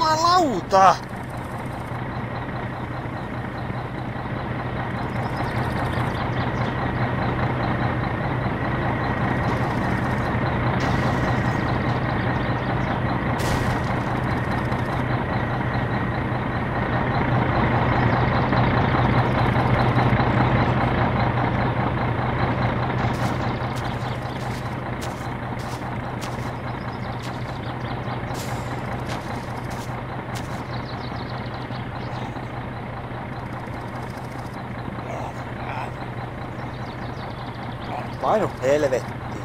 uma tá? Painu helvettiin.